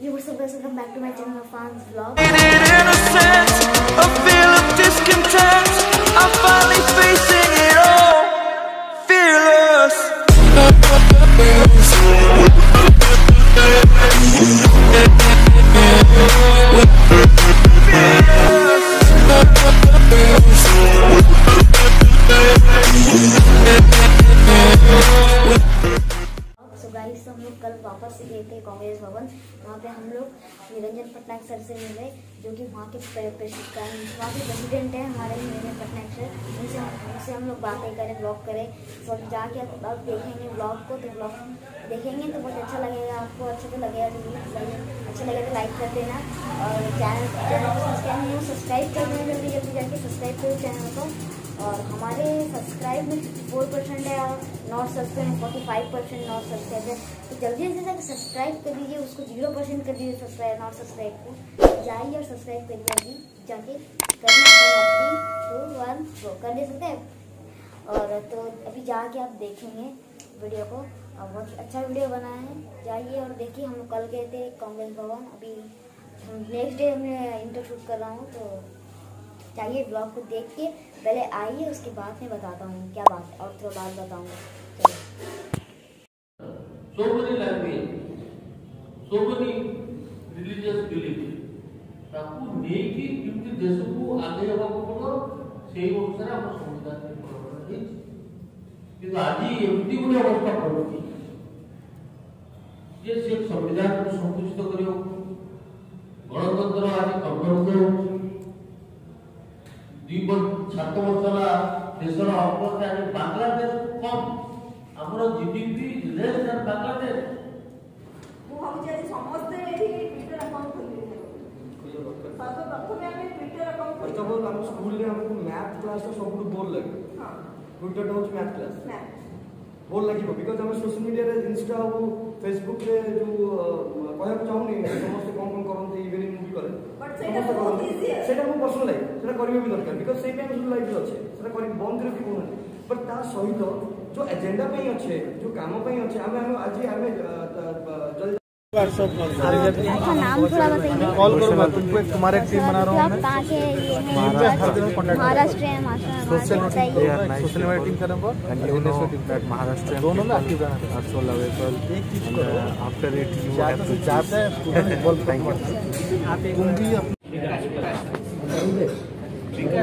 You were so guys welcome back to my channel fans vlog. A feel of discontent, I finally. Patnaik sir से मिले, जो कि वहाँ के वहाँ के प्रेसिडेंट हैं हमारे निरंजन पटनायक सर उनसे उनसे हम लोग बातें करें ब्लॉग करें। तो अब जाके आप देखेंगे ब्लॉग को तो ब्लॉग देखेंगे तो बहुत अच्छा लगेगा आपको अच्छा तो लगेगा ज़रूर अच्छा लगेगा तो लाइक कर देना। और चैनल चैनल को सब्सक्राइब कर देना जल्दी जल्दी जाके सब्सक्राइब करो चैनल को। और हमारे सब्सक्राइब में फिफ्टी फोर परसेंट है और नॉट सब्सक्राइब में forty five percent not subscribe है। तो जल्दी जल्दी जाकर सब्सक्राइब कर दीजिए, उसको ज़ीरो परसेंट कर दीजिए सब्सक्राइब नॉट सब्सक्राइब को। जाइए और सब्सक्राइब करिए अभी, जाके करना टू वन कर दे सकते हैं। और तो अभी जाके आप देखेंगे वीडियो को। और बहुत अच्छा वीडियो बना है। जाइए और देखिए, हम कल गए थे कांग्रेस भवन। अभी नेक्स्ट डे मैं इंटरशूट कर रहा हूँ तो चाहिए ब्लॉग को देख के पहले आइए उसके बाद मैं बताता हूँ क्या बात और थोड़ा बात बताऊँगा चलो so many language, so many religious belief. ତାକୁ ନେଇକି କେମିତି ଦେଶକୁ ଆଗେଇ ହେବାକୁ ପଡ଼ିବ ସେଇ ଅନୁସାରେ ଆମ ସମ୍ବିଧାନରେ ପ୍ରବର୍ତ୍ତନ ହେଇଛି କିନ୍ତୁ ଆଜି ଏମିତି ଗୋଟେ ଅବସ୍ଥା ପଡ଼ୁଛି ଯେ ସେ ସମ୍ବିଧାନକୁ ସଙ୍କୁଚିତ କରିବାକୁ ଗଣତନ୍ତ୍ର ଆଜି କଣ୍ଠରୋଧ ହେଉଛି ଦୁଇ ବର୍ଷ ସାତ ବର୍ଷ ହେଲା ଦେଶର ଅର୍ଥନୀତି ଆଜି ବାଂଲାଦେଶ କମ୍ ଆମର ଜିଡିପି ଲେସ୍ ଦାନ୍ ବାଂଲାଦେଶ ମୁଁ ଭାବୁଛି ଆଜି ସମସ୍ତେ ଏଠି ଟ୍ୱିଟର ଆକାଉଣ୍ଟ ଖୋଲିବେ ସର୍ବପ୍ରଥମେ ଆମେ ଟ୍ୱିଟର ଆକାଉଣ୍ଟ ଫାର୍ଷ୍ଟ ଖୋଲିବା ଅଫ୍ ଅଲ୍ ଆମ ସ୍କୁଲରେ ଆମକୁ ମ୍ୟାଥ୍ କ୍ଲାସ୍ଟା ସବୁଠୁ ବୋର୍ ଲାଗେ ହଁ ଟ୍ୱିଟରଟା ହେଉଛି ମ୍ୟାଥ୍ କ୍ଲାସ୍ ନା ବୋର୍ ଲାଗିବ ବିକଜ ଆମେ ସୋସିଆଲ ମିଡ଼ିଆରେ ଇନଷ୍ଟା ଆଉ ଫେସବୁକ୍ରେ ଯେଉଁ କହିବାକୁ ଚାହୁଁନି ସମସ୍ତେ କ'ଣ କ'ଣ କରନ୍ତି ଇଭିନିଂ ମୁଭି କଲେ ସମସ୍ତେ କରନ୍ତି ସେଇଟା ମୋ ପର୍ସନାଲ ଲାଇଫ୍ ସେଇଟା କରିବା ବି ଦରକାର ବିକଜ ସେଇ ପାଇଁ ସବୁ ଲାଇଫ୍ ଅଛି ସେଇଟା କରି ବନ୍ଦ କରି କହୁନାହାନ୍ତି ବଟ୍ ତା ସହିତ ଯେଉଁ ଏଜେଣ୍ଡା ପାଇଁ ଅଛେ ଯେଉଁ କାମ ପାଇଁ ଅଛେ ଆମେ ଆମେ ଆଜି ଆମେ ଜଲ୍ଦି नाम थोड़ा बताइए। कॉल करो तुमको एक तुम्हारे एक टीम बना रहा हूँ। Maharashtra. Social social media team करेंगे महाराष्ट्र दोनों। में एक्टिव रहना also lovable after eight you have to charge thank you तुम भी ठीक है।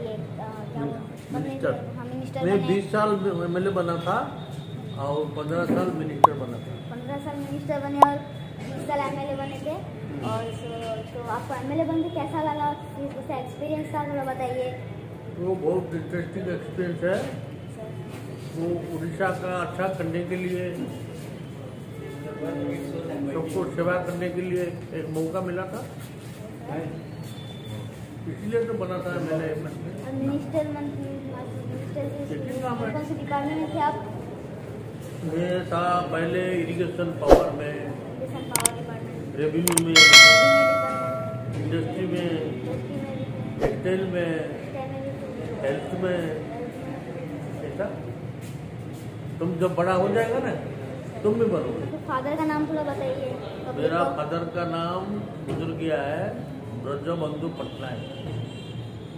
ये क्या हाँ मिनिस्टर मैं 20 साल एम एल बना था और 15 साल मिनिस्टर बना था। पंद्रह साल मिनिस्टर बने और बीस साल एमएलए बने थे। और तो आपको एमएलए बन के कैसा लगा? उसका एक्सपीरियंस था थोड़ा बताइए। वो बहुत इंटरेस्टिंग एक्सपीरियंस है। वो उड़ीसा का अच्छा करने के लिए सबको सेवा करने के लिए एक मौका मिला था। इसलिए तो बना था मैंने मिनिस्टर में। थे आप मैं था पहले इरिगेशन पावर में रेवेन्यू में इंडस्ट्री में टेक्सटाइल में हेल्थ में। ऐसा? तुम जब बड़ा हो जाएगा ना तुम भी बनोगे। तो फादर का नाम थोड़ा बताइए। मेरा फादर का नाम गुजर गया है। ब्रजबंधु पटनायक।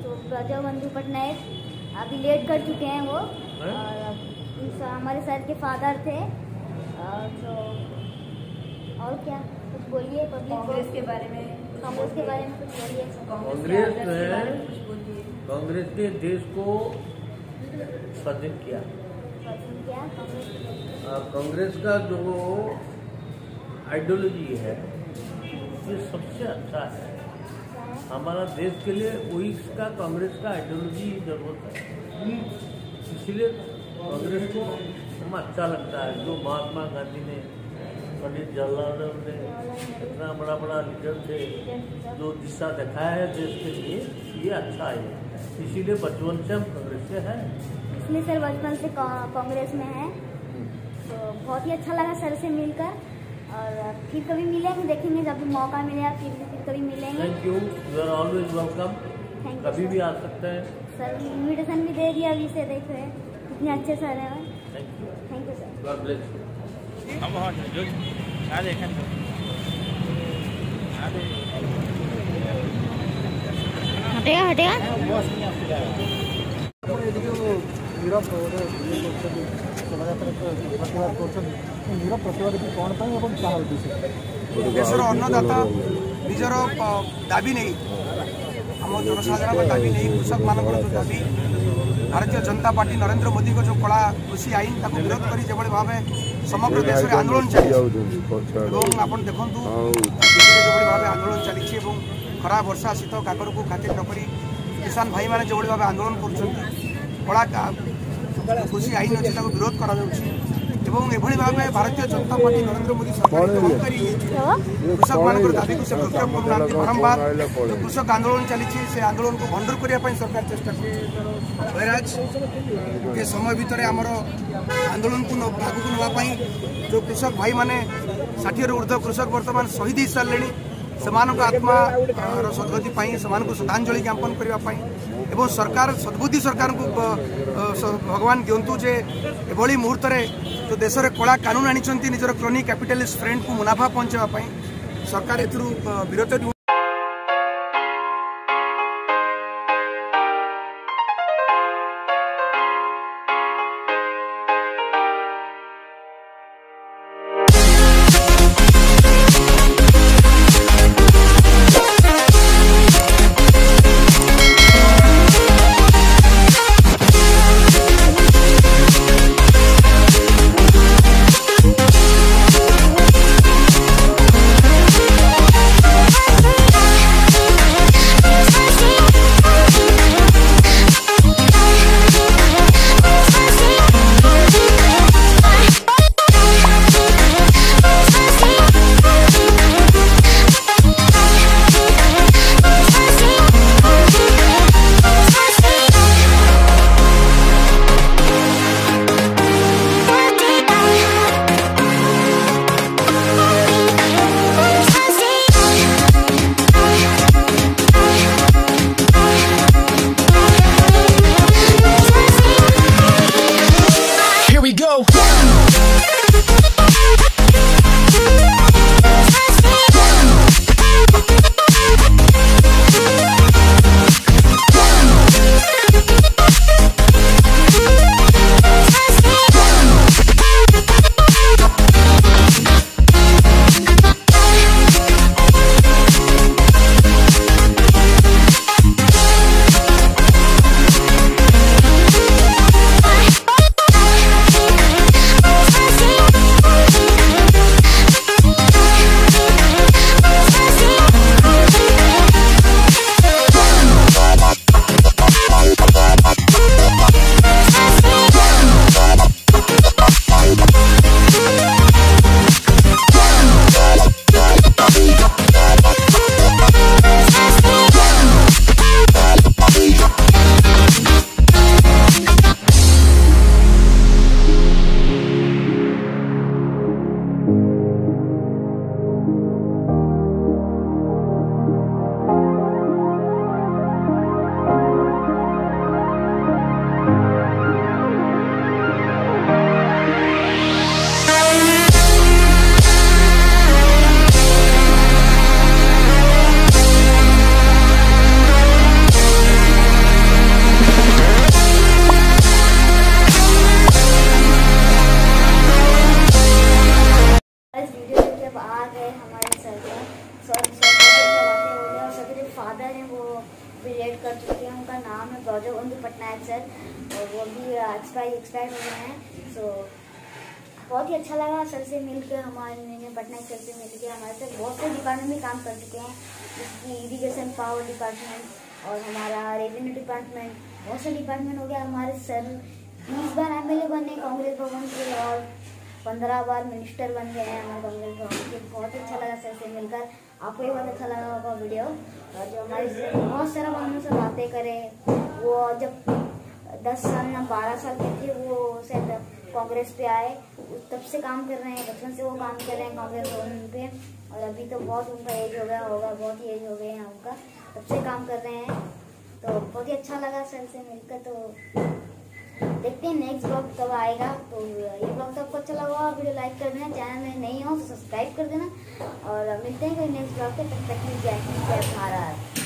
तो ब्रजबंधु पटनायक अभी लेट कर चुके हैं वो। हैं? और हमारे सर के फादर थे। और तो और क्या? कुछ बोलिए पब्लिक कांग्रेस के बारे में कांग्रेस के बारे में कुछ बोलिए। कांग्रेस ने कांग्रेस ने देश को स्वाधीन क्या। कांग्रेस का जो आइडियोलॉजी है ये सबसे अच्छा है। हमारा देश के लिए वही का कांग्रेस का आइडियोलॉजी ज़रूरत है। इसलिए कांग्रेस को हम अच्छा लगता है। जो महात्मा गांधी ने पंडित जवाहरलाल नेहरू ने इतना बड़ा बड़ा लीडर थे जो दिशा दिखाया है देश के लिए ये अच्छा है। इसीलिए बचपन से हम कांग्रेस से हैं। इसलिए सर बचपन से कांग्रेस में है। तो बहुत ही अच्छा लगा सर से मिलकर। और फिर कभी मिलेंगे देखेंगे जब भी मौका मिले आप फिर फिर कभी मिलेंगे। Thank you you are always welcome कभी भी आ सकते हैं। सर इन्विटेशन भी दे दिया अभी से देख रहे कितने अच्छे सर हैं thank you sir God bless हम हाँ जो आ देखें हटेगा हटेगा? ନିରବ ଗୋଟେ ଇଏ କରୁଛନ୍ତି ଶୋଭାଯାତ୍ରା ପ୍ରତିବାଦ କରୁଛନ୍ତି ଏ ନିରବ ପ୍ରତିବାଦ କି କ'ଣ ପାଇଁ ଏବଂ କାହା ଉଦ୍ଦେଶ୍ୟ ଦେଶର ଅନ୍ନଦାତା ନିଜର ପ- ଦାବି ନେଇ ଆମ ଜନସାଧାରଣଙ୍କ ଦାବି ନେଇ କୃଷକମାନଙ୍କର ଯେଉଁ ଦାବି ଭାରତୀୟ ଜନତା ପାର୍ଟି ନରେନ୍ଦ୍ର ମୋଦିଙ୍କ ଯେଉଁ କଳା କୃଷି ଆଇନ ତାକୁ ବିରୋଧ କରି ଯେଭଳି ଭାବେ ସମଗ୍ର ଦେଶରେ ଆନ୍ଦୋଳନ ଚାଲିଛି ଏବଂ ଆପଣ ଦେଖନ୍ତୁ ଦିଲ୍ଲୀରେ ଯେଭଳି ଭାବେ ଆନ୍ଦୋଳନ ଚାଲିଛି ଏବଂ ଖରା ବର୍ଷା ଶୀତ କାକରକୁ ଖାତିର ନକରି କିଷାନ ଭାଇମାନେ ଯେଭଳି ଭାବେ ଆନ୍ଦୋଳନ କରୁଛନ୍ତି କଳା କା- କୃଷି ଆଇନ ଅଛି ତାକୁ ବିରୋଧ କରାଯାଉଛି ଏବଂ ଏଭଳି ଭାବେ ଭାରତୀୟ ଜନତା ପାର୍ଟି ନରେନ୍ଦ୍ର ମୋଦି ସରକାର କରି କୃଷକମାନଙ୍କର ଦାବିକୁ ସେ ପ୍ରତ୍ୟାଖ୍ୟାନ କରୁନାହାନ୍ତି ବାରମ୍ବାର ଯୋଉ କୃଷକ ଆନ୍ଦୋଳନ ଚାଲିଛି ସେ ଆନ୍ଦୋଳନକୁ ଭଣ୍ଡୁର କରିବା ପାଇଁ ସରକାର ଚେଷ୍ଟା କରୁଛି ବୈରାଜ ଏ ସମୟ ଭିତରେ ଆମର ଆନ୍ଦୋଳନକୁ ନ- ଆଗକୁ ନେବା ପାଇଁ ଯେଉଁ କୃଷକ ଭାଇମାନେ ଷାଠିଏରୁ ଉର୍ଦ୍ଧ୍ୱ କୃଷକ ବର୍ତ୍ତମାନ ଶହୀଦ ହେଇସାରିଲେଣି ସେମାନଙ୍କ ଆତ୍ମାର ସଦ୍ଗତି ପାଇଁ ସେମାନଙ୍କୁ ଶ୍ରଦ୍ଧାଞ୍ଜଳି ଜ୍ଞାପନ କରିବା ପାଇଁ ଏବଂ ସରକାର ସଦ୍ବୁଦ୍ଧି ସରକାରଙ୍କୁ ଅ, ଅ, ସ- ଭଗବାନ ଦିଅନ୍ତୁ ଯେ ଏଭଳି ମୁହୂର୍ତ୍ତରେ ଯେଉଁ ଦେଶରେ କଳା କାନୁନ ଆଣିଛନ୍ତି ନିଜର କ୍ରୋନି କ୍ୟାପିଟାଲିଷ୍ଟ ଫ୍ରେଣ୍ଡକୁ ମୁନାଫା ପହଞ୍ଚାଇବା ପାଇଁ ସରକାର ଏଥିରୁ ଅ, ବିରତ ରୁହ कर चुके हैं, उनका नाम है गौरव ब्रजबंधु पटनायक सर, और वो भी एक्सपायर एक्सपायर हो गए हैं सो बहुत ही अच्छा लगा सर से मिलकर, हमारे पटनायक सर से मिलकर, हमारे सर बहुत से डिपार्टमेंट में काम कर चुके हैं जैसे कि इरीगेशन पावर डिपार्टमेंट और हमारा रेवेन्यू डिपार्टमेंट बहुत से डिपार्टमेंट हो गया, हमारे सर बीस बार एम एल बने, कांग्रेस भवन के और पंद्रह बार मिनिस्टर बन गए हैं हमारे कांग्रेस भवन के, बहुत अच्छा लगा सर से मिलकर, आपको भी बहुत अच्छा लगा होगा वीडियो जो हमारे बहुत सारा मम्मी से बातें करे। वो जब दस साल ना बारह साल के थे, वो शायद कांग्रेस पे आए। तब से काम कर रहे हैं, बचपन से वो काम कर रहे हैं कांग्रेस गवर्नमेंट पे। और अभी तो बहुत उनका एज हो गया होगा, बहुत ही एज हो गए हैं उनका। तब से काम कर रहे हैं। तो बहुत ही अच्छा लगा सर से मिलकर तो देखते हैं नेक्स्ट ब्लॉग कब आएगा। तो ये ब्लॉग तो आपको अच्छा लगा वीडियो लाइक कर देना चैनल में नहीं हो तो सब्सक्राइब कर देना। और मिलते हैं कोई नेक्स्ट ब्लॉग पे तब तक जय हिंद, जय भारत।